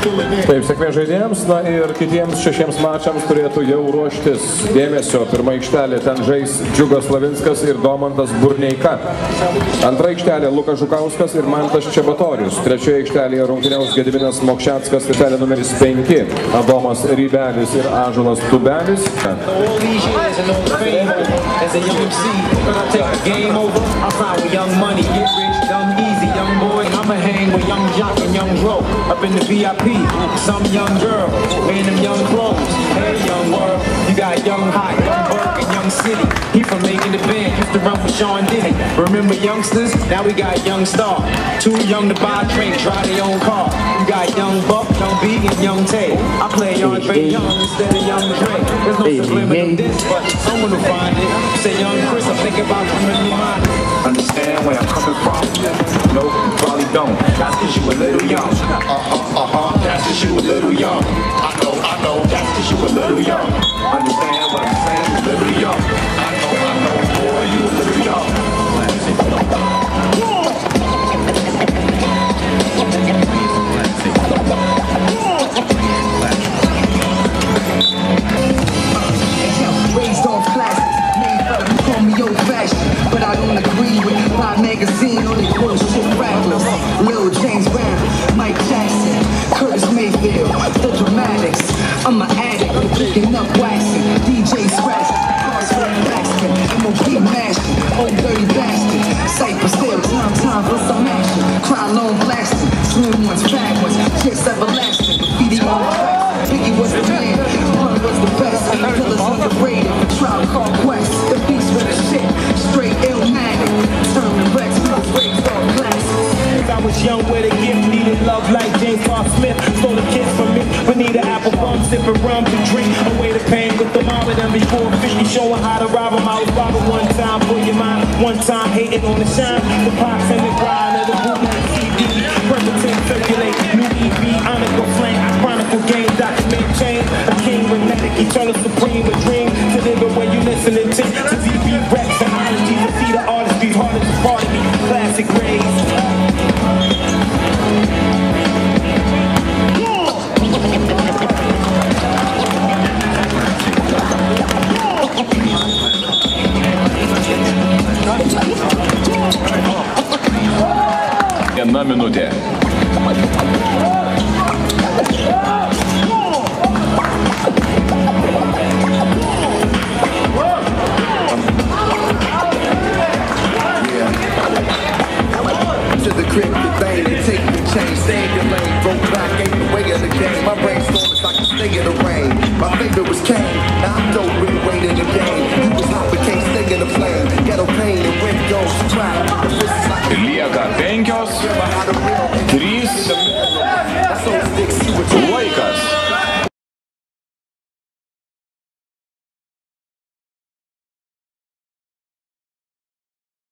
Taip, sėkmės žaidėjams, na ir kitiems šešiems mačiams turėtų jau ruoštis dėmesio. Pirma aikštelė ten žais Džiugas Lavinskas ir Domantas Burneika. Antra aikštelė Lukas Žukauskas ir Mantas Čebatorius. Trečioje aikštelėje rungtyniaus Gediminas Mokšatskas, aikštelė numeris 5, Adomas Rybelis ir Ažulas Tubelis. as a young MC. Take the game over. I find with young money, get rich, dumb easy, hang with Young Joc and Young Dro. Up in the VIP, some young girl, wearing them young clothes. Hey, young world, you got young hot, young Burke and young city. He from making the band, used to run with Sean Diddy. Remember youngsters? Now we got young star. Too young to buy a drink, drive their own car. You got young Buck, young B, and young Tay. I play Andre Young instead of young Dre. There's no subliminal this, but someone will find it. Say young Chris, I'm thinking about coming to mind. Understand where I'm coming from? Little young. I know, I know. That's cause you a little young. Understand what long blasting, slim ones, fat ones, chicks everlasting, graffiti on the tracks. Biggie was the man, Pun was the best, killers underrated, Tribe Called Quest, the beast with the shit, straight illmatic, turn the Rex, no raised on classics. I was young with a gift, needed love like James Paul Smith. Stole a kiss from me, Bonita Applebum, sipping rum to drink. Away the pain with the mom of them before 50, showing how to rob 'em. I was robbing one time for your mind, one time hating on the shine. The pops and the the eternal supreme, a dream to live it when you listening to, to ZB Rex and honesty. To see the artistry, hardest is part of me. Classic rays. Viena minutė. Stay in your lane, roll back, ain't the way of the game. My brainstorm is like a stay in the rain. My favorite was Kane, now I'm dope with weight in the game. You was hot, but can't stay in the plane. Ghetto pain and wind goes trap. Lieka penkios, trys, laikas.